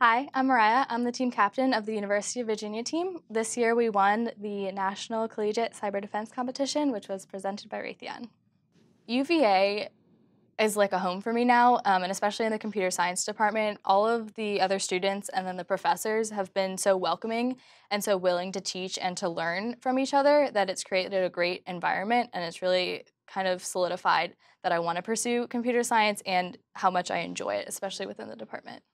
Hi, I'm Mariah. I'm the team captain of the University of Virginia team. This year we won the National Collegiate Cyber Defense Competition, which was presented by Raytheon. UVA is like a home for me now, um, and especially in the computer science department. All of the other students and then the professors have been so welcoming and so willing to teach and to learn from each other that it's created a great environment and it's really kind of solidified that I want to pursue computer science and how much I enjoy it, especially within the department.